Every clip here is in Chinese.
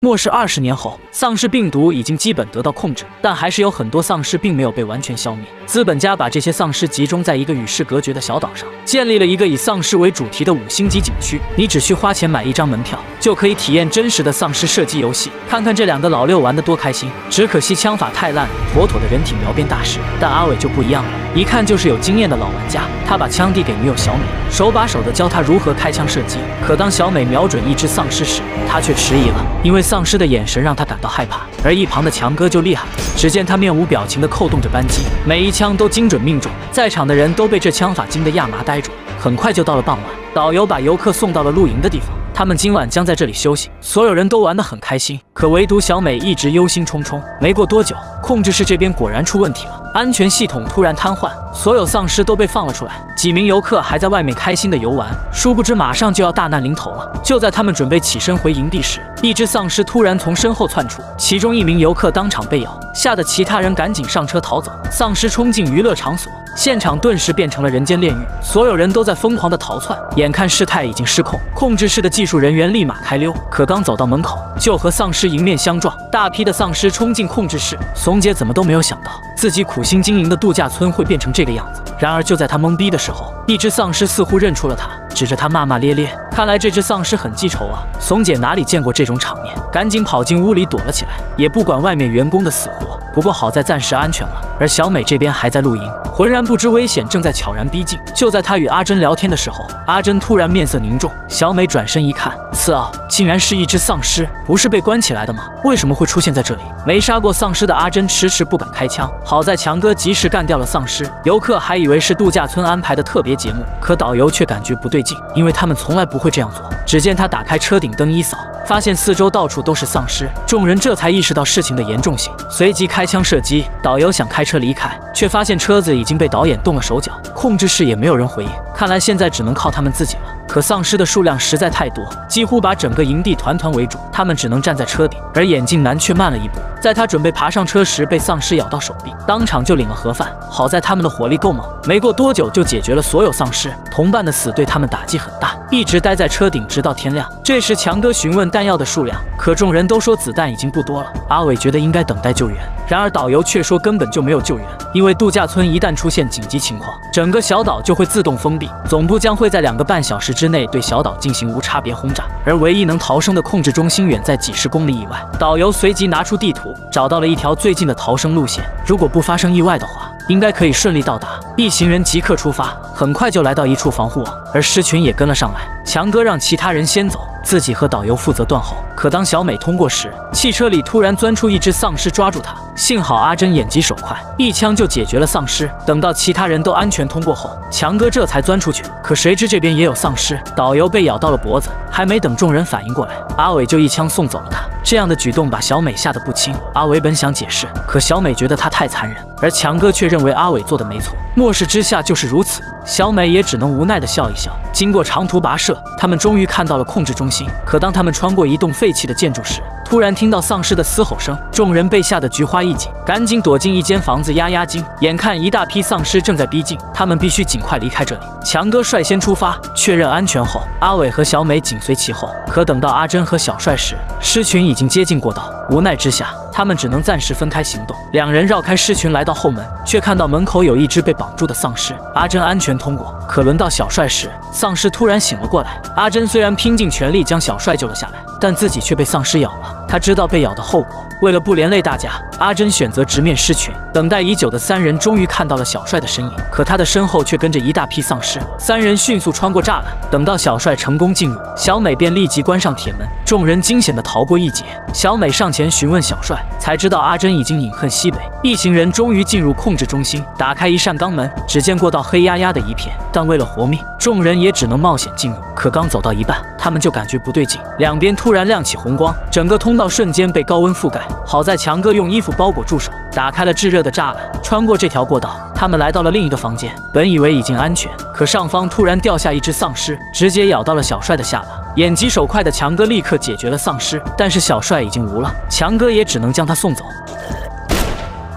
末世二十年后，丧尸病毒已经基本得到控制，但还是有很多丧尸并没有被完全消灭。资本家把这些丧尸集中在一个与世隔绝的小岛上，建立了一个以丧尸为主题的五星级景区。你只需花钱买一张门票，就可以体验真实的丧尸射击游戏。看看这两个老六玩得多开心！只可惜枪法太烂，妥妥的人体描边大师。但阿伟就不一样了，一看就是有经验的老玩家。他把枪递给女友小美，手把手的教她如何开枪射击。可当小美瞄准一只丧尸时，他却迟疑了，因为丧尸的眼神让他感到害怕。而一旁的强哥就厉害了，只见他面无表情地扣动着扳机，每一枪都精准命中，在场的人都被这枪法惊得亚麻呆住。很快就到了傍晚，导游把游客送到了露营的地方，他们今晚将在这里休息。所有人都玩得很开心，可唯独小美一直忧心忡忡。没过多久，控制室这边果然出问题了。安全系统突然瘫痪，所有丧尸都被放了出来。几名游客还在外面开心的游玩，殊不知马上就要大难临头了。就在他们准备起身回营地时，一只丧尸突然从身后窜出，其中一名游客当场被咬，吓得其他人赶紧上车逃走。丧尸冲进娱乐场所，现场顿时变成了人间炼狱，所有人都在疯狂的逃窜。眼看事态已经失控，控制室的技术人员立马开溜，可刚走到门口，就和丧尸迎面相撞。大批的丧尸冲进控制室，怂姐怎么都没有想到自己苦。心经营的度假村会变成这个样子。然而就在她懵逼的时候，一只丧尸似乎认出了她，指着他骂骂咧咧。看来这只丧尸很记仇啊！怂姐哪里见过这种场面，赶紧跑进屋里躲了起来，也不管外面员工的死活。不过好在暂时安全了。而小美这边还在露营，浑然不知危险正在悄然逼近。就在她与阿珍聊天的时候，阿珍突然面色凝重。小美转身一看，次奥竟然是一只丧尸，不是被关起来的吗？为什么会出现在这里？没杀过丧尸的阿珍迟迟不敢开枪。好在强哥及时干掉了丧尸，游客还以为是度假村安排的特别节目，可导游却感觉不对因为他们从来不会这样做。只见他打开车顶灯一扫。发现四周到处都是丧尸，众人这才意识到事情的严重性，随即开枪射击。导游想开车离开，却发现车子已经被导演动了手脚，控制室也没有人回应。看来现在只能靠他们自己了。可丧尸的数量实在太多，几乎把整个营地团团围住，他们只能站在车顶。而眼镜男却慢了一步，在他准备爬上车时，被丧尸咬到手臂，当场就领了盒饭。好在他们的火力够猛，没过多久就解决了所有丧尸。同伴的死对他们打击很大，一直待在车顶直到天亮。这时强哥询问弹药的数量，可众人都说子弹已经不多了。阿伟觉得应该等待救援，然而导游却说根本就没有救援，因为度假村一旦出现紧急情况，整个小岛就会自动封闭，总部将会在两个半小时之内对小岛进行无差别轰炸，而唯一能逃生的控制中心远在几十公里以外。导游随即拿出地图，找到了一条最近的逃生路线，如果不发生意外的话。应该可以顺利到达。一行人即刻出发，很快就来到一处防护网，而狮群也跟了上来。强哥让其他人先走，自己和导游负责断后。可当小美通过时，汽车里突然钻出一只丧尸抓住她。幸好阿珍眼疾手快，一枪就解决了丧尸。等到其他人都安全通过后，强哥这才钻出去。可谁知这边也有丧尸，导游被咬到了脖子，还没等众人反应过来，阿伟就一枪送走了他。这样的举动把小美吓得不轻。阿伟本想解释，可小美觉得他太残忍，而强哥却认为阿伟做的没错。末世之下就是如此，小美也只能无奈的笑一笑。经过长途跋涉，他们终于看到了控制中心。可当他们穿过一栋废废弃的建筑时，突然听到丧尸的嘶吼声，众人被吓得菊花一紧，赶紧躲进一间房子压压惊。眼看一大批丧尸正在逼近，他们必须尽快离开这里。强哥率先出发，确认安全后，阿伟和小美紧随其后。可等到阿珍和小帅时，狮群已经接近过道。无奈之下，他们只能暂时分开行动。两人绕开狮群，来到后门，却看到门口有一只被绑住的丧尸。阿珍安全通过，可轮到小帅时，丧尸突然醒了过来。阿珍虽然拼尽全力将小帅救了下来，但自己却被丧尸咬了。他知道被咬的后果，为了不连累大家，阿珍选择直面狮群。等待已久的三人终于看到了小帅的身影，可他的身后却跟着一大批丧尸。三人迅速穿过栅栏，等到小帅成功进入，小美便立即关上铁门。众人惊险的逃过一劫。小美上前询问小帅，才知道阿珍已经隐恨西北。一行人终于进入控制中心，打开一扇钢门，只见过道黑压压的一片，但为了活命，众人也只能冒险进入。可刚走到一半，他们就感觉不对劲，两边突然亮起红光，整个通。道瞬间被高温覆盖，好在强哥用衣服包裹住手，打开了炙热的栅栏，穿过这条过道，他们来到了另一个房间。本以为已经安全，可上方突然掉下一只丧尸，直接咬到了小帅的下巴。眼疾手快的强哥立刻解决了丧尸，但是小帅已经无了，强哥也只能将他送走。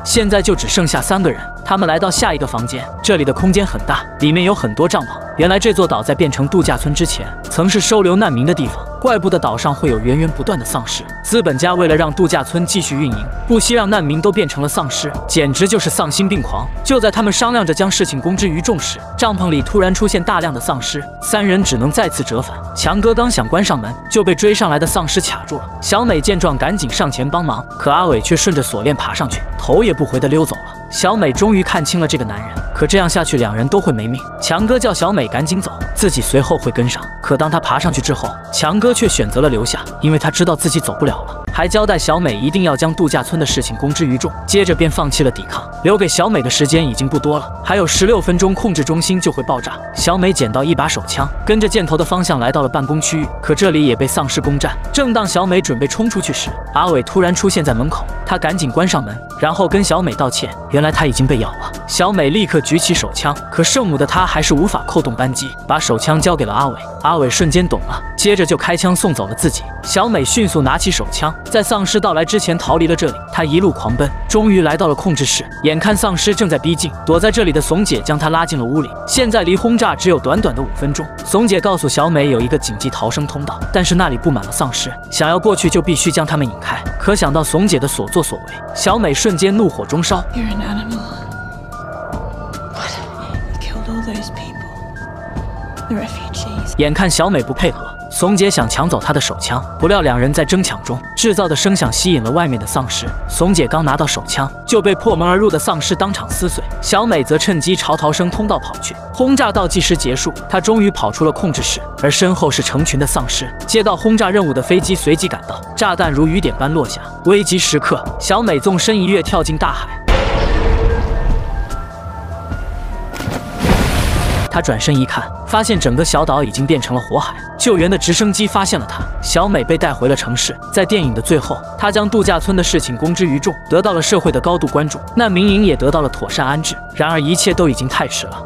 现在就只剩下三个人，他们来到下一个房间，这里的空间很大，里面有很多帐篷。原来这座岛在变成度假村之前，曾是收留难民的地方。怪不得岛上会有源源不断的丧尸。资本家为了让度假村继续运营，不惜让难民都变成了丧尸，简直就是丧心病狂。就在他们商量着将事情公之于众时，帐篷里突然出现大量的丧尸，三人只能再次折返。强哥刚想关上门，就被追上来的丧尸卡住了。小美见状，赶紧上前帮忙，可阿伟却顺着锁链爬上去，头也不回的溜走了。小美终于看清了这个男人，可这样下去，两人都会没命。强哥叫小美赶紧走，自己随后会跟上。可当他爬上去之后，强哥却选择了留下，因为他知道自己走不了了。还交代小美一定要将度假村的事情公之于众，接着便放弃了抵抗。留给小美的时间已经不多了，还有十六分钟，控制中心就会爆炸。小美捡到一把手枪，跟着箭头的方向来到了办公区域，可这里也被丧尸攻占。正当小美准备冲出去时，阿伟突然出现在门口，他赶紧关上门，然后跟小美道歉。原来他已经被咬了。小美立刻举起手枪，可圣母的她还是无法扣动扳机，把手枪交给了阿伟。阿伟瞬间懂了，接着就开枪送走了自己。小美迅速拿起手枪，在丧尸到来之前逃离了这里。她一路狂奔，终于来到了控制室。眼看丧尸正在逼近，躲在这里的怂姐将她拉进了屋里。现在离轰炸只有短短的五分钟。怂姐告诉小美有一个紧急逃生通道，但是那里布满了丧尸，想要过去就必须将他们引开。可想到怂姐的所作所为，小美瞬间怒火中烧。眼看小美不配合，怂姐想抢走她的手枪，不料两人在争抢中制造的声响吸引了外面的丧尸。怂姐刚拿到手枪，就被破门而入的丧尸当场撕碎。小美则趁机朝逃生通道跑去。轰炸倒计时结束，她终于跑出了控制室，而身后是成群的丧尸。接到轰炸任务的飞机随即赶到，炸弹如雨点般落下。危急时刻，小美纵身一跃，跳进大海。他转身一看，发现整个小岛已经变成了火海。救援的直升机发现了他，小美被带回了城市。在电影的最后，他将度假村的事情公之于众，得到了社会的高度关注，难民营也得到了妥善安置。然而，一切都已经太迟了。